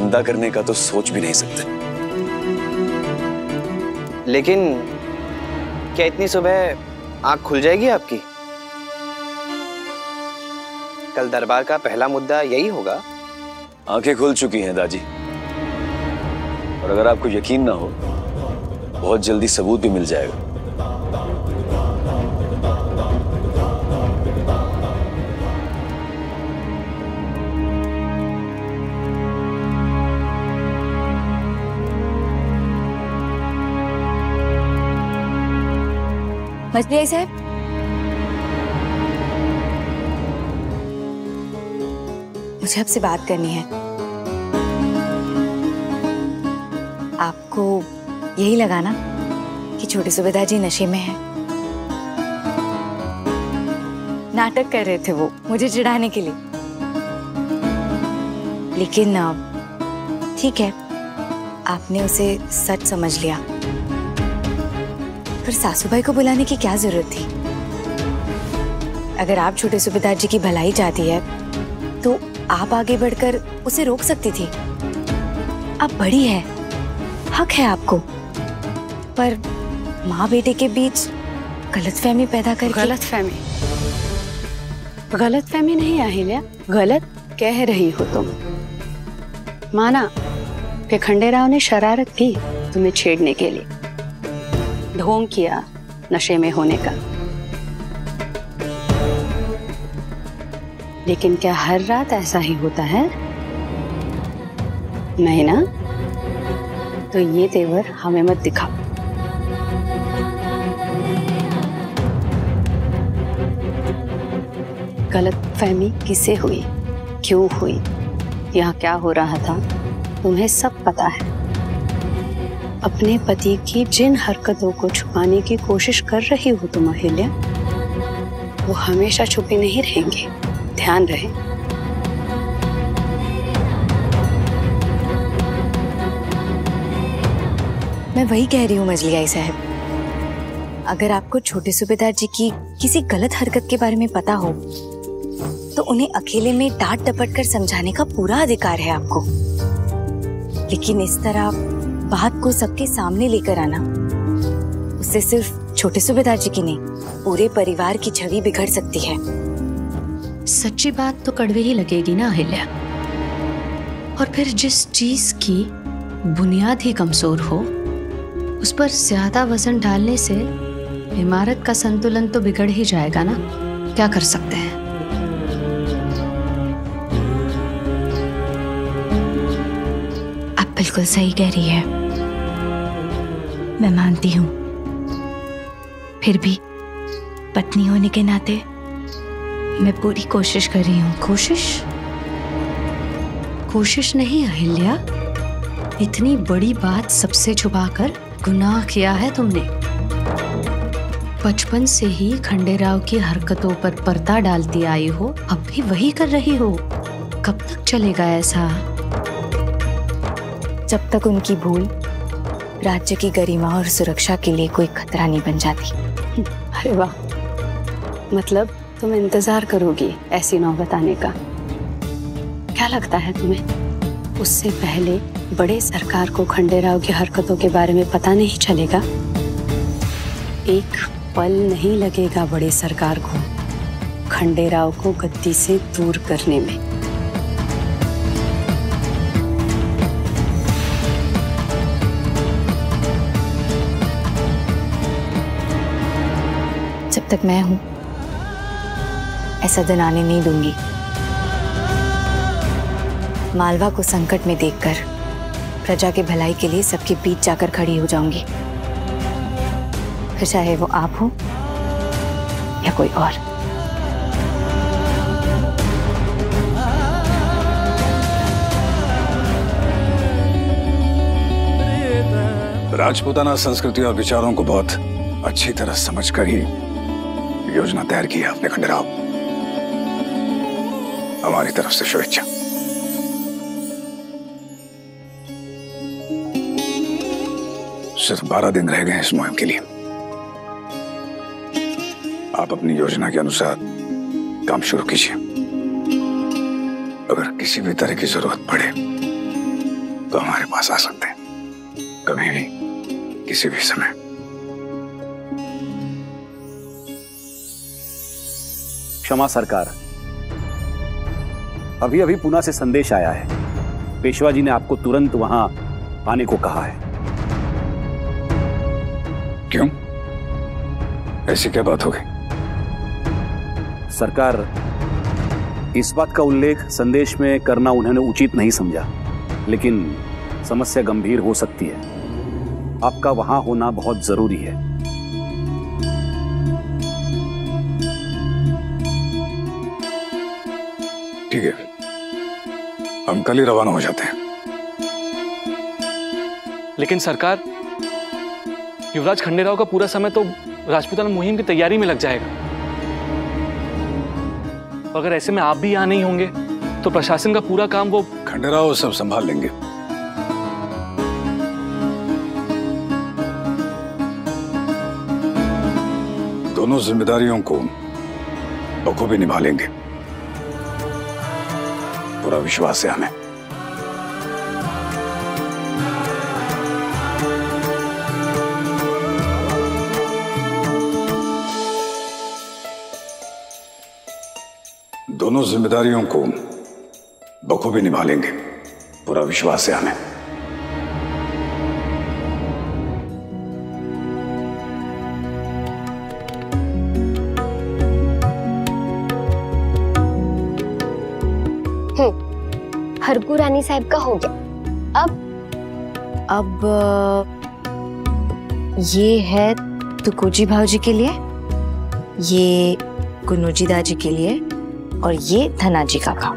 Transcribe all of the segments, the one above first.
निंदा करने का तो सोच भी नहीं सकते। लेकिन क्या इतनी सुबह आँख खुल जाएगी आपकी? कल दरबार का पहला मुद्दा यही होगा। आँखें खुल चुकी हैं दाजी। और अगर आपको यकीन ना हो बहुत जल्दी सबूत भी मिल जाएगा। मछली साहब? मुझे आपसे बात करनी है। आपको यही लगा ना कि छोटे सुबेदार जी नशे में हैं। नाटक कर रहे थे वो, मुझे चिढ़ाने के लिए। लेकिन ठीक है, आपने उसे सच समझ लिया। फिर सासूबाई को बुलाने की क्या ज़रूरत थी? अगर आप छोटे सुबेदार जी की भलाई चाहती है तो आप आगे बढ़कर उसे रोक सकती थी। आप बड़ी है, हक है आपको। पर माँ बेटे के बीच गलतफहमी पैदा कर गलत फहमी गलत फहमी नहीं अहिल्या, गलत कह रही हो तुम। माना कि खंडेराव ने शरारत की तुम्हें छेड़ने के लिए। ढोंग किया नशे में होने का। लेकिन क्या हर रात ऐसा ही होता है? नहीं ना? तो ये तेवर हमें मत दिखा गलत फहमी किसे हुई? क्यों हुई? यहाँ क्या हो रहा था? तुम्हें सब पता है। अपने पति की जिन हरकतों को छुपाने की कोशिश कर रही हो तुम अहिल्या, वो हमेशा छुपे नहीं रहेंगे। ध्यान रहे। मैं वही कह रही हूँ मजली आई साहब। अगर आपको छोटे सूबेदार जी की किसी गलत हरकत के बारे में पता हो तो उन्हें अकेले में डांट टपट कर समझाने का पूरा अधिकार है आपको। लेकिन इस तरह बात को सबके सामने लेकर आना। उससे सिर्फ़ छोटे सूबेदार जी की नहीं, पूरे परिवार की छवि बिगड़ सकती है। सच्ची बात तो कड़वी ही लगेगी ना, अहिल्या। और फिर जिस चीज़ की बुनियाद ही कमज़ोर हो, उस पर ज़्यादा वज़न डालने से इमारत का संतुलन तो बिगड़ ही जाएगा ना। क्या कर सकते हैं? बिल्कुल सही कह रही है। मैं मानती हूँ। फिर भी पत्नी होने के नाते मैं पूरी कोशिश कर रही हूँ। कोशिश? कोशिश नहीं, अहिल्या। इतनी बड़ी बात सबसे छुपाकर गुनाह किया है तुमने। बचपन से ही खंडेराव की हरकतों पर पर्दा डालती आई हो, अब भी वही कर रही हो। कब तक चलेगा ऐसा? जब तक उनकी भूल राज्य की गरिमा और सुरक्षा के लिए कोई खतरा नहीं बन जाती। अरे वाह। मतलब तुम इंतज़ार करोगी ऐसी नौबत आने का। क्या लगता है तुम्हें? उससे पहले बड़े सरकार को खंडेराव की हरकतों के बारे में पता नहीं चलेगा? एक पल नहीं लगेगा बड़े सरकार को खंडेराव को गद्दी से दूर करने में। जब तक मैं हूँ। ऐसा दिन आने नहीं दूँगी। मालवा को संकट में देखकर, प्रजा के भलाई के लिए सबके बीच जाकर खड़ी हो जाऊँगी। फिर चाहे वो आप हो या कोई और। राजपूताना संस्कृति और विचारों को बहुत अच्छी तरह समझकर ही योजना तैयार की है आपने, खंडराव। हमारी तरफ़ से शुभेच्छा। सिर्फ़ बारह दिन रह गए हैं इस मुहिम के लिए। आप अपनी योजना के अनुसार काम शुरू कीजिए। अगर किसी भी तरह की ज़रूरत पड़े तो हमारे पास आ सकते हैं। कभी भी, किसी भी समय। क्षमा सरकार। अभी अभी पुणे से संदेश आया है। पेशवा जी ने आपको तुरंत वहाँ आने को कहा है। क्यों? ऐसी क्या बात हो गई? सरकार इस बात का उल्लेख संदेश में करना उन्होंने उचित नहीं समझा। लेकिन समस्या गंभीर हो सकती है। आपका वहाँ होना बहुत ज़रूरी है। ठीक है हम कल ही रवाना हो जाते हैं। लेकिन सरकार युवराज खंडेराव का पूरा समय तो राजपूताना मुहिम की तैयारी में लग जाएगा। अगर ऐसे में आप भी यहाँ नहीं होंगे तो प्रशासन का पूरा काम वो खंडेराव सब संभाल लेंगे। दोनों जिम्मेदारियों को बखूबी निभा लेंगे। पूरा विश्वास है हमें। दोनों जिम्मेदारियों को बखूबी निभा लेंगे। पूरा विश्वास है हमें। हरकू रानी साहब का हो गया। अब? अब ये है तुकोजी भाऊजी के लिए ये कुनूजी दाजी के लिए और ये धनाजी काका।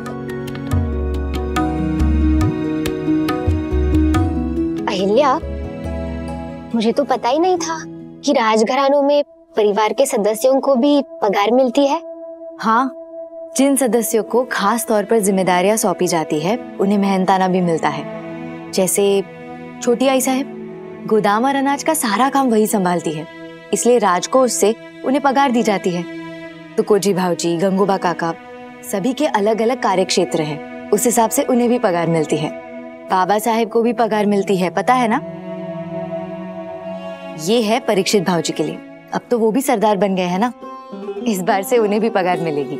अहिल्या मुझे तो पता ही नहीं था कि राजघरानों में परिवार के सदस्यों को भी पगार मिलती है। हाँ जिन सदस्यों को खास तौर पर जिम्मेदारियाँ सौंपी जाती है, उन्हें मेहनताना भी मिलता है। जैसे छोटी आई साहब, गोदाम और अनाज का सारा काम वही संभालती है, इसलिए राजकोष से उन्हें पगार दी जाती है। तो कोजी भावजी गंगूबा काका, सभी के अलग अलग कार्य क्षेत्र है, उस हिसाब से उन्हें भी पगार मिलती है। बाबा साहेब को भी पगार मिलती है, पता है ना? ये है परीक्षित भावजी के लिए। अब तो वो भी सरदार बन गए हैं ना? इस बार से उन्हें भी पगार मिलेगी।